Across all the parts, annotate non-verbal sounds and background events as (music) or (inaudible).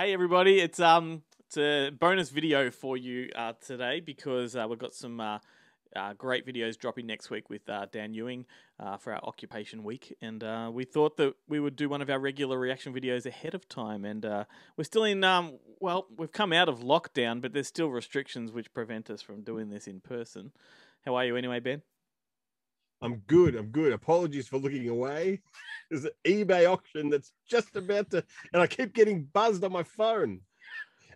Hey everybody, it's um it's a bonus video for you uh, today because uh, we've got some uh, uh, great videos dropping next week with uh, Dan Ewing uh, for our occupation week, and we thought that we would do one of our regular reaction videos ahead of time. And we're still in um well, we've come out of lockdown, but there's still restrictions which prevent us from doing this in person. How are you anyway, Ben? I'm good. I'm good. Apologies for looking away. (laughs) There's an eBay auction that's just about to, and I keep getting buzzed on my phone.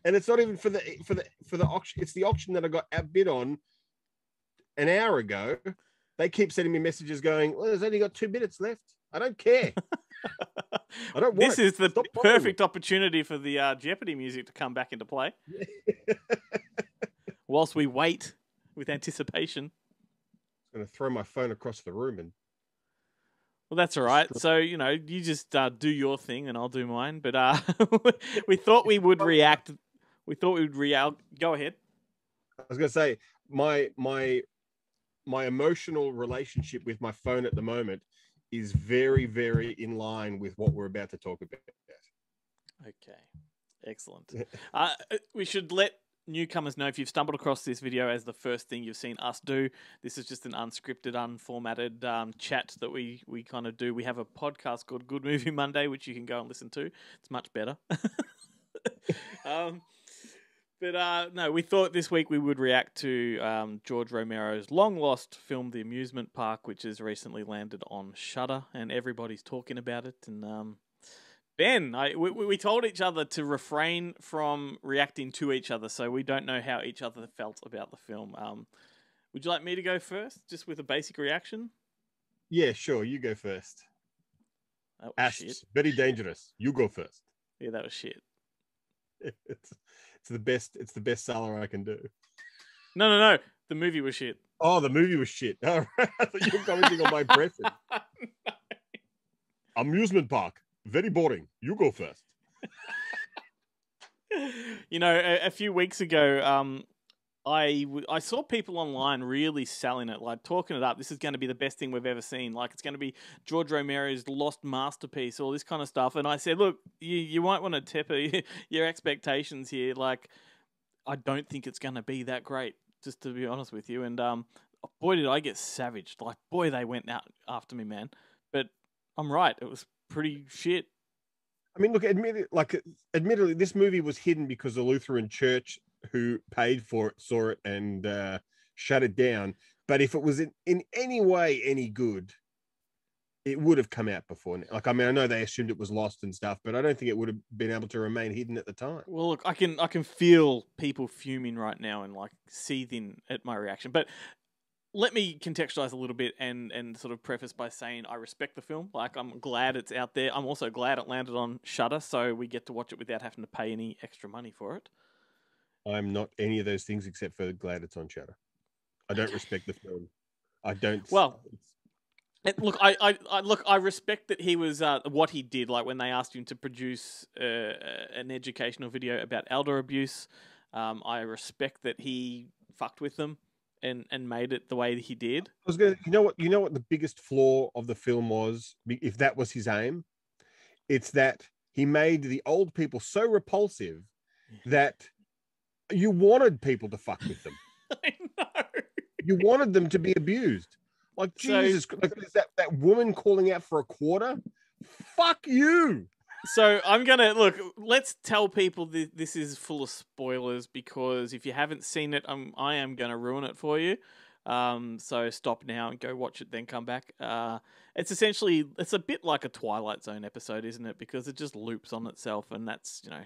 And it's not even for the for the for the auction. It's the auction that I got outbid on an hour ago. They keep sending me messages going, "Well, there's only got two minutes left." I don't care. (laughs) I don't. this is the Stop perfect opportunity for the uh, Jeopardy music to come back into play. (laughs) Whilst we wait with anticipation. Going to throw my phone across the room and Well, that's all right. So you know, you just uh, do your thing, and I'll do mine. But uh, (laughs) we thought we would react. We thought we would react. Go ahead. I was going to say my my my emotional relationship with my phone at the moment is very very in line with what we're about to talk about. Okay, excellent. uh, we should let newcomers know if you've stumbled across this video as the first thing you've seen us do. This is just an unscripted, unformatted um, chat that we we kind of do. We have a podcast called Good Movie (laughs) Monday, which you can go and listen to. It's much better. (laughs) um, but uh, no, we thought this week we would react to um, George Romero's long lost film, The Amusement Park, which has recently landed on Shudder, and everybody's talking about it. And um, Ben, I, we, we told each other to refrain from reacting to each other, so we don't know how each other felt about the film. Um, would you like me to go first, just with a basic reaction? Yeah, sure. You go first. That was Ash, shit. very dangerous. You go first. Yeah, that was shit. It's it's the best. It's the best seller I can do. No, no, no. The movie was shit. Oh, the movie was shit. All right. (laughs) I thought you were commenting on my impression. (laughs) Amusement park, very boring. You go first. (laughs) you know, a, a few weeks ago, um, I I saw people online really selling it, like talking it up. This is going to be the best thing we've ever seen. Like it's going to be George Romero's lost masterpiece, all this kind of stuff. And I said, look, you you might want to temper (laughs) your expectations here. Like, I don't think it's going to be that great, just to be honest with you. And um, boy, did I get savaged! Like, boy, they went out after me, man. But I'm right; it was pretty shit. I mean, look, admit like admittedly, this movie was hidden because the Lutheran Church who paid for it saw it and uh, shut it down. But if it was in, in any way any good, it would have come out before. now. Like, I mean, I know they assumed it was lost and stuff, but I don't think it would have been able to remain hidden at the time. Well, look, I can I can feel people fuming right now and like seething at my reaction. But let me contextualize a little bit and and sort of preface by saying I respect the film. Like I'm glad it's out there. I'm also glad it landed on Shudder, so we get to watch it without having to pay any extra money for it. I'm not any of those things except for glad it's on Shudder. I don't respect the film. I don't. Well, look, I, I, I look, I respect that he was uh, what he did. Like when they asked him to produce uh, an educational video about elder abuse, um, I respect that he fucked with them and and made it the way that he did. I was gonna. You know what? You know what the biggest flaw of the film was, if that was his aim, it's that he made the old people so repulsive that you wanted people to fuck with them. (laughs) I know. You wanted them to be abused. Like So- Jesus, like, is that that woman calling out for a quarter? Fuck you. So I'm gonna look. Let's tell people th- this is full of spoilers because if you haven't seen it, I'm I am gonna ruin it for you. Um, so stop now and go watch it, then come back. Uh, it's essentially it's a bit like a Twilight Zone episode, isn't it? Because it just loops on itself, and that's you know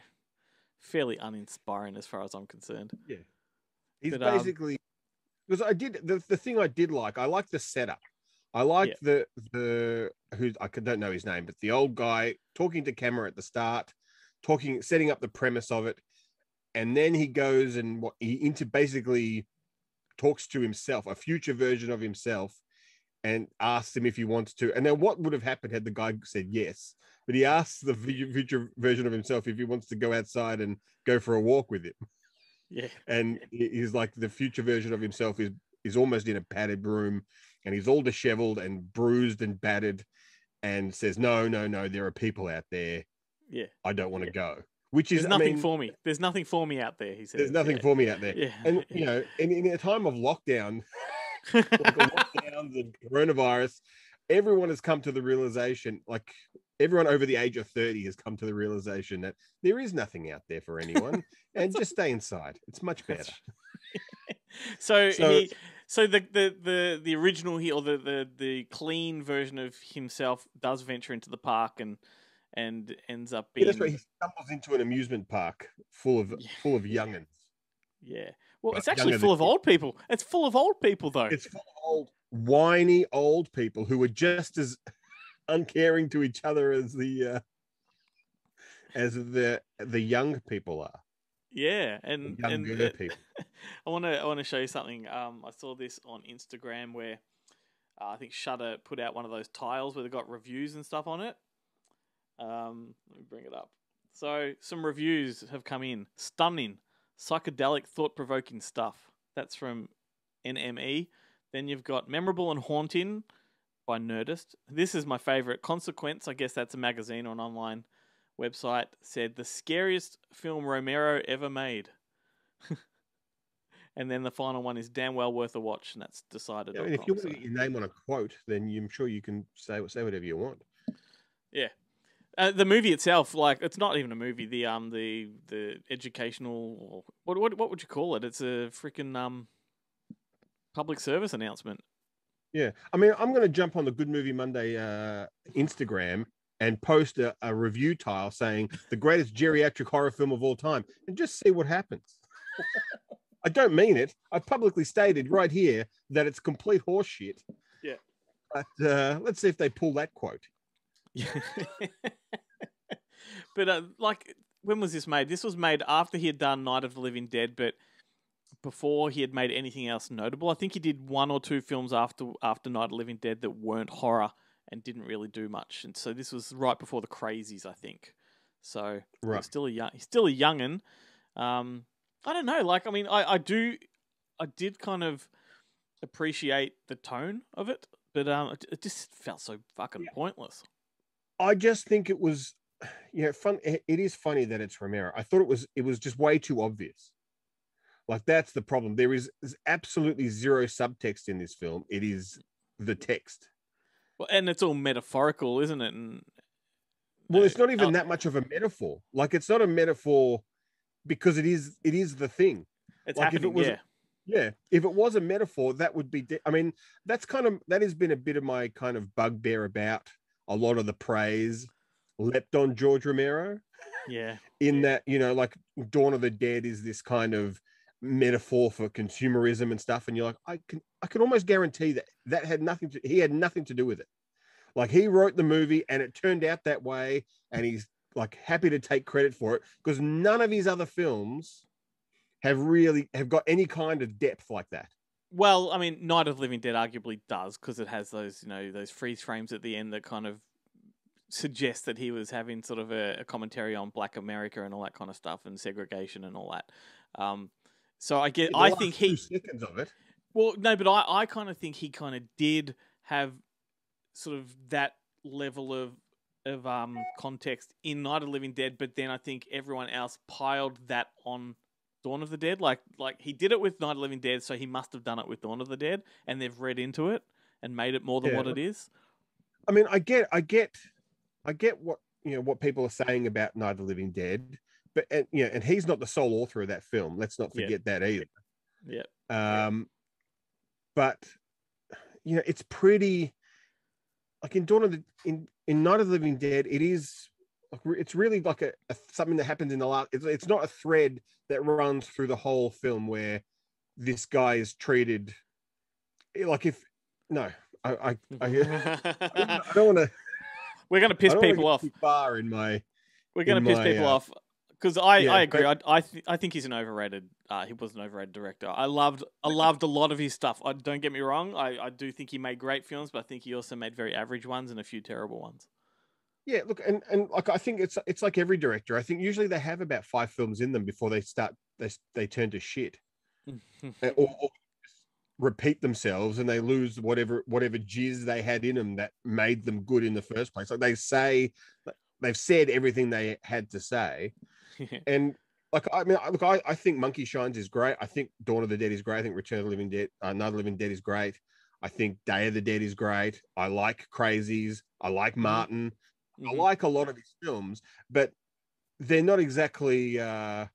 fairly uninspiring as far as I'm concerned. Yeah, he's But, um, basically because I did the, the thing I did like. I like the setup. I like the the who I don't know his name, but the old guy talking to camera at the start, talking, setting up the premise of it, and then he goes and what he into basically talks to himself, a future version of himself, and asks him if he wants to. And then what would have happened had the guy said yes? But he asks the future version of himself if he wants to go outside and go for a walk with him. Yeah, and he's like the future version of himself is is almost in a padded room and he's all disheveled and bruised and battered and says no no no there are people out there yeah. i don't want to Yeah. go which is There's nothing I mean, for me. There's nothing for me out there. He said. There's nothing yeah. for me out there. Yeah. And you know, (laughs) in, in a time of lockdown, (laughs) like lockdowns and coronavirus, everyone has come to the realization, like everyone over the age of 30 has come to the realization that there is nothing out there for anyone (laughs) and just stay inside. It's much better. So, So- he, so the, the the the original he or the, the the clean version of himself does venture into the park and and ends up Yeah, being that's right. He stumbles into an amusement park full of Yeah. full of youngins. yeah. Well, Well, it's actually full of old people. It's full of old people though. It's full of old, whiny old people who are just as (laughs) uncaring to each other as the uh, as the the young people are. Yeah, and and Younger it- people. (laughs) I want to I want to show you something. Um, I saw this on Instagram where uh, I think Shudder put out one of those tiles where they got reviews and stuff on it. Um, let me bring it up. So some reviews have come in. Stunning, psychedelic, thought-provoking stuff. That's from NME. Then you've got memorable and haunting by Nerdist. This is my favorite. Consequence. I guess that's a magazine or an online website. Said the scariest film Romero ever made. And then the final one is damn well worth a watch, and that's decided. I mean, if you want to get your name on a quote, then I'm sure you can say say whatever you want. Yeah, uh, the movie itself, like, it's not even a movie. The um, the the educational, or what what what would you call it? It's a freaking um, public service announcement. Yeah, I mean, I'm going to jump on the Good Movie Monday uh, Instagram and post a, a review tile saying the greatest geriatric horror film of all time, and just see what happens. (laughs) I don't mean it. I publicly stated right here that it's complete horseshit. Yeah. But uh, let's see if they pull that quote. Yeah. (laughs) but uh, like, when was this made? This was made after he had done Night of the Living Dead, but before he had made anything else notable. I think he did one or two films after after Night of the Living Dead that weren't horror and didn't really do much. And so this was right before the Crazies, I think. So Right. he's still a young, he's still a youngin. Um, I don't know. Like, I mean, I, I do, I did kind of appreciate the tone of it, but um, it, it just felt so fucking pointless. I just think it was, (sighs) you know, fun. It it is funny that it's Romero. I thought it was. It was just way too obvious. Like that's the problem. There is absolutely zero subtext in this film. It is the text. Well, and it's all metaphorical, isn't it? And Well, it's uh, not even oh, that much of a metaphor. Like it's not a metaphor because it is. It is the thing. It's like, if it happening. was- yeah, Yeah. If it was a metaphor, that would be. di- I mean, that's kind of that has been a bit of my kind of bugbear about a lot of the praise leapt on George Romero. yeah, in that you know like dawn of the dead is this kind of metaphor for consumerism and stuff and you're like i can i can almost guarantee that that had nothing to he had nothing to do with it like he wrote the movie and it turned out that way and he's like happy to take credit for it because none of his other films have really have got any kind of depth like that Well, I mean, Night of Living Dead arguably does because it has those, you know, those freeze frames at the end that kind of suggest that he was having sort of a, a commentary on Black America and all that kind of stuff and segregation and all that. Um, so I get, I think he, seconds of it well, no, but I, I kind of think he kind of did have sort of that level of of um context in Night of Living Dead, but then I think everyone else piled that on Dawn of the Dead. Like like he did it with Night of Living Dead, so he must have done it with Dawn of the Dead, and they've read into it and made it more than Yeah. what it is. I mean, I get, I get, I get what you know what people are saying about Night of the Living Dead, but and you know, and he's not the sole author of that film. Let's not forget that either. Yeah. Um, but you know, it's pretty like in Dawn of the in in Night of the Living Dead. It is like it's really like a, a something that happens in the last. It's, it's not a thread that runs through the whole film where this guy is treated eh, like if no. I, I, I, (laughs) I don't want to. We're gonna piss people off. Too far in my We're gonna piss my, people uh, off because I, yeah, I agree. but- I I, th- I think he's an overrated. Uh, he was an overrated director. I loved I loved a lot of his stuff. I don't get me wrong. I, I do think he made great films, but I think he also made very average ones and a few terrible ones. yeah. Look, and and like I think it's it's like every director. I think usually they have about five films in them before they start they they turn to shit (laughs) or, or repeat themselves and they lose whatever whatever jizz they had in them that made them good in the first place. Like they say they've said everything they had to say, (laughs) and like I mean, look, I, I think Monkey Shines is great. I think Dawn of the Dead is great. I think Return of the Living Dead, uh, Another Living Dead is great. I think Day of the Dead is great. I like Crazies. I like Mhm. Martin. I Mhm. like a lot of his films, but they're not exactly uh,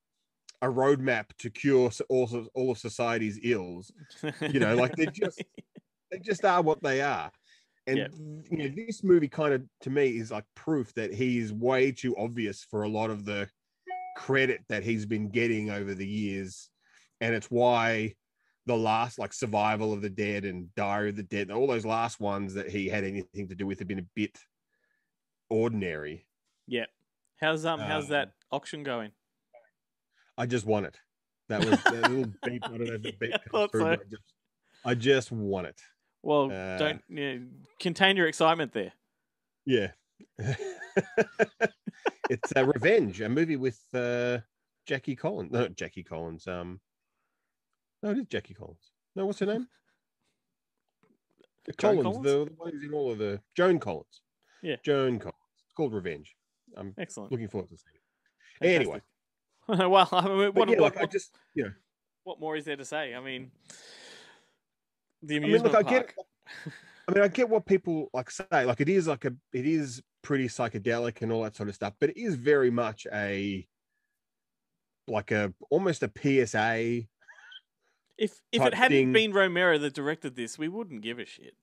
a roadmap to cure all of- all of society's ills. you know, like they just- (laughs) They just are what they are. And Yep. you know, this movie kind of to me is like proof that he is way too obvious for a lot of the credit that he's been getting over the years. And it's why the last like Survival of the Dead and Diary of the Dead, all those last ones that he had anything to do with have been a bit ordinary. yeah. How's um how's Um, that auction going? I just want it. That was that little (laughs) beep. I don't know if the beep I comes through, so. I just, I just want it. Well, uh, don't yeah, contain your excitement there. Yeah. (laughs) it's uh, Revenge, a movie with uh, Jackie Collins. No, Jackie Collins. Um, no, it is Jackie Collins. No, what's her name? (laughs) Collins, Collins? The, the one who's in all of the Joan Collins. Yeah. Joan Collins. It's called Revenge. I'm Excellent. looking forward to seeing it. Anyway, (laughs) well, I mean, what, yeah, what, like I just, you know, what more is there to say? I mean, the I mean, amusement look, I get, park. I mean, I get what people like say. Like, it is like a, it is pretty psychedelic and all that sort of stuff, but it is very much a, like a almost a PSA. If if it hadn't thing. been Romero that directed this, we wouldn't give a shit.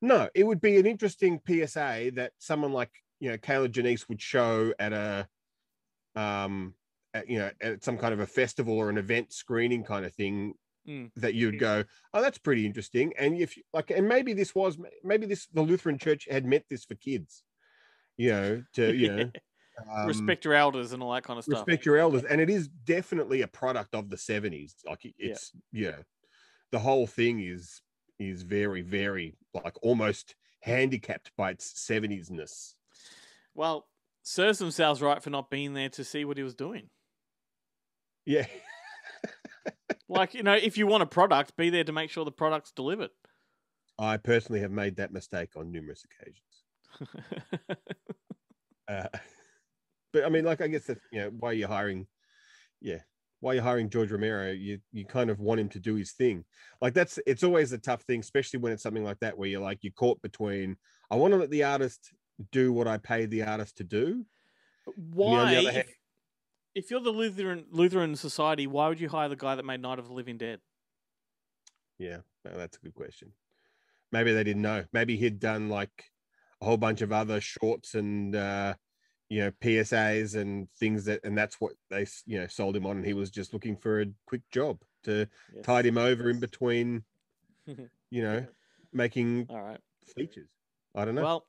No, it would be an interesting PSA that someone like you know Kayla Janice would show at a, um, at, you know, at some kind of a festival or an event screening kind of thing. Mm. That you'd go, oh, that's pretty interesting. And if like, and maybe this was, maybe this the Lutheran Church had meant this for kids, you know, to you know, (laughs) um, respect your elders and all that kind of stuff. respect your elders and it is definitely a product of the 70s like Yeah. it's yeah the whole thing is is very very like almost handicapped by its 70s-ness Well, serves themselves right for not being there to see what he was doing. yeah (laughs) Like you know, if you want a product, be there to make sure the product's delivered. i personally have made that mistake on numerous occasions (laughs) uh, but i mean like i guess that you know why you're hiring yeah why you're hiring george romero you you kind of want him to do his thing. Like that's it's always a tough thing especially when it's something like that where you're like you're caught between i want to let the artist do what i paid the artist to do. Why, other hand- if, if you're the Lutheran Lutheran Society, why would you hire the guy that made Night of the Living Dead? yeah well, that's a good question. Maybe they didn't know. Maybe he'd done like a whole bunch of other shorts and uh you know psas and things that and that's what they you know sold him on and he was just looking for a quick job to Yes. tide him over in between (laughs) you know making All right. features i don't know Well,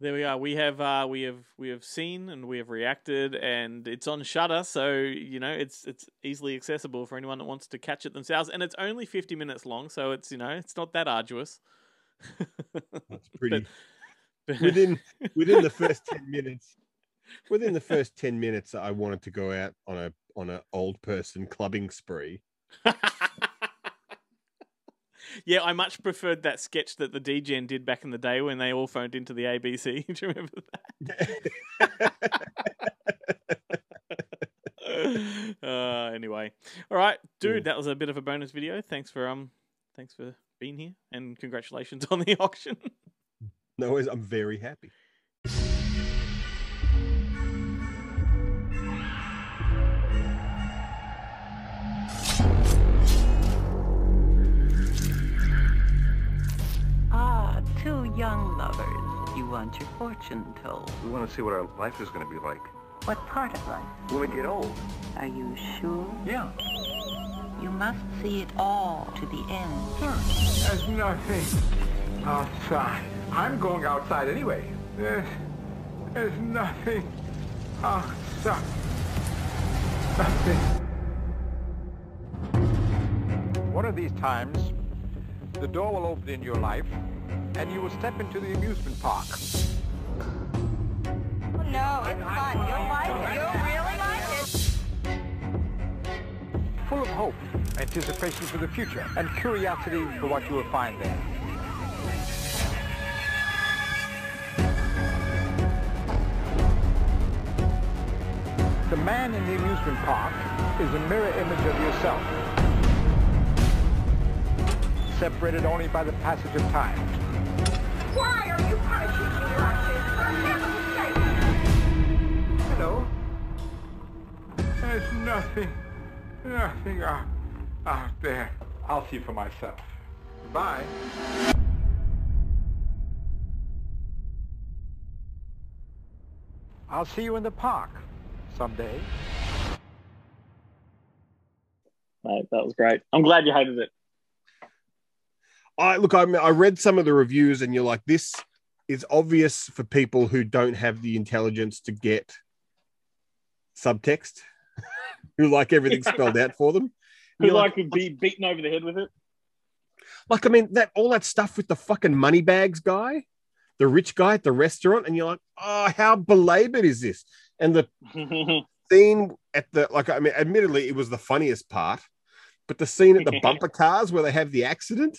there we are. We have uh, we have we have seen and we have reacted, and it's on Shudder, so you know it's it's easily accessible for anyone that wants to catch it themselves. And it's only fifty minutes long, so it's you know it's not that arduous. (laughs) that's pretty But- within (laughs) within the first 10 minutes within the first 10 minutes i wanted to go out on a on a old person clubbing spree (laughs) yeah, I much preferred that sketch that the DGen did back in the day when they all phoned into the ABC. (laughs) Do you remember that? uh, anyway, all right, dude, that was a bit of a bonus video. Thanks for um, thanks for being here, and congratulations on the auction. No worries, i'm very happy Ah, two young lovers. You want your fortune told. We want to see what our life is going to be like What part of life? when we get old. Are you sure? Yeah. You must see it all to the end. Sure. There's nothing outside. I'm going outside anyway. There's, there's nothing outside. Nothing. One of these times, the door will open in your life, and you will step into the amusement park. Oh, no, it's fun. You'll like it. You'll really like it. Full of hope, anticipation for the future, and curiosity for what you will find there. The man in the amusement park is a mirror image of yourself, separated only by the passage of time. Why are you punishing me like this? For heaven's sake! Hello? There's nothing, nothing out, out there. I'll see for myself. Bye. I'll see you in the park someday. Mate, that was great. I'm glad you hated it. I look, I, I read some of the reviews, and you're like, this is obvious for people who don't have the intelligence to get subtext, (laughs) who like everything spelled out for them. (laughs) Who You're like would be beaten over the head with it? like, I mean, that all that stuff with the fucking money bags guy, the rich guy at the restaurant, and you're like, oh, how belabored is this? And the (laughs) scene at the like, I mean, admittedly, it was the funniest part, but the scene at the (laughs) bumper cars where they have the accident.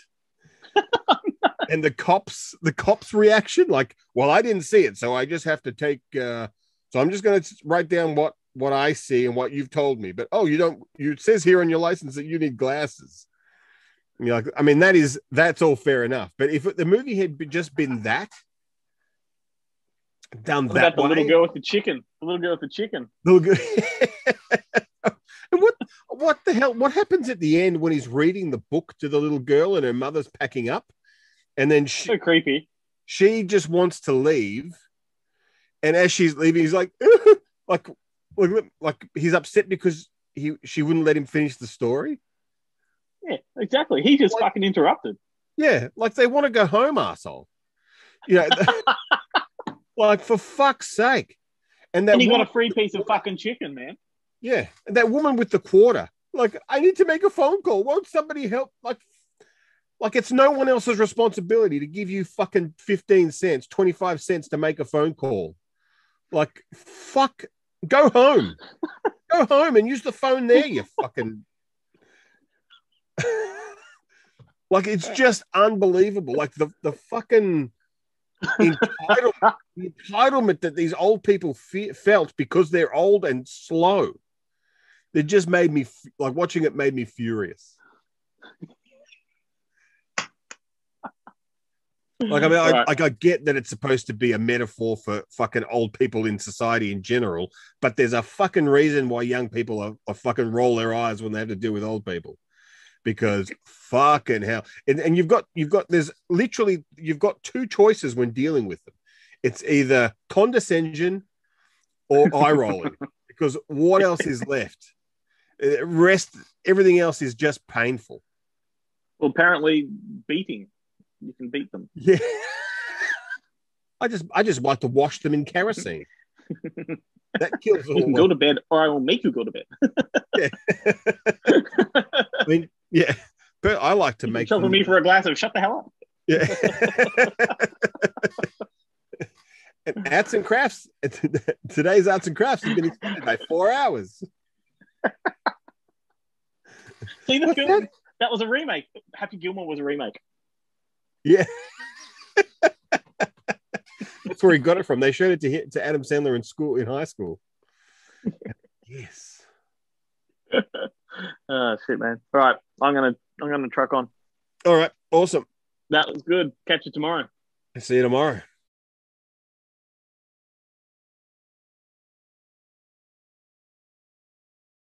(laughs) and the cops, the cops' reaction, like, well, I didn't see it, so I just have to take. uh So I'm just going to write down what what I see and what you've told me. But oh, you don't. You it says here on your license that you need glasses. And you're like, I mean, that is that's all fair enough. But if the movie had just been that, done What that about the way, little girl with the chicken? The little girl with the chicken. Little good. (laughs) and what what the hell? What happens at the end when he's reading the book to the little girl and her mother's packing up, and then she So creepy. she just wants to leave, and as she's leaving, he's like, (laughs) like, like, like he's upset because he she wouldn't let him finish the story. Yeah, exactly. He just Like- fucking interrupted. Yeah, like they want to go home, asshole. Yeah, (laughs) like for fuck's sake. And that And he got a free piece of fucking chicken, man. Yeah, and that woman with the quarter. Like, I need to make a phone call. Won't somebody help? Like, like it's no one else's responsibility to give you fucking 15 cents, 25 cents to make a phone call. Like, fuck, go home. go home and use the phone there, you (laughs) fucking. (laughs) like, it's just unbelievable. Like, the, the fucking entitlement, (laughs) the entitlement that these old people fe- felt because they're old and slow. It just made me like watching it made me furious. Like I mean, I, Right. like I get that it's supposed to be a metaphor for fucking old people in society in general, but there's a fucking reason why young people are, are fucking roll their eyes when they have to deal with old people, because fucking hell, and, and you've got you've got there's literally you've got two choices when dealing with them. It's either condescension or (laughs) eye rolling, because what else is left? Uh, Rest everything else is just painful. Well, apparently beating. You can beat them. Yeah. (laughs) I just I just like to wash them in kerosene. (laughs) that kills all. You can go to bed, or I will make you go to bed. I mean, yeah, but I like to you make trouble them, me for a glass of shut the hell up. yeah. (laughs) and arts and crafts. (laughs) Today's arts and crafts has been extended by four hours. See the What's film? that? That? was a remake. Happy Gilmore was a remake. Yeah. That's where he got it from. They showed it to to Adam Sandler in school in high school. (laughs) yes. Oh shit, man. All right, I'm gonna I'm gonna truck on. All right. Awesome. That was good. Catch you tomorrow. See you tomorrow.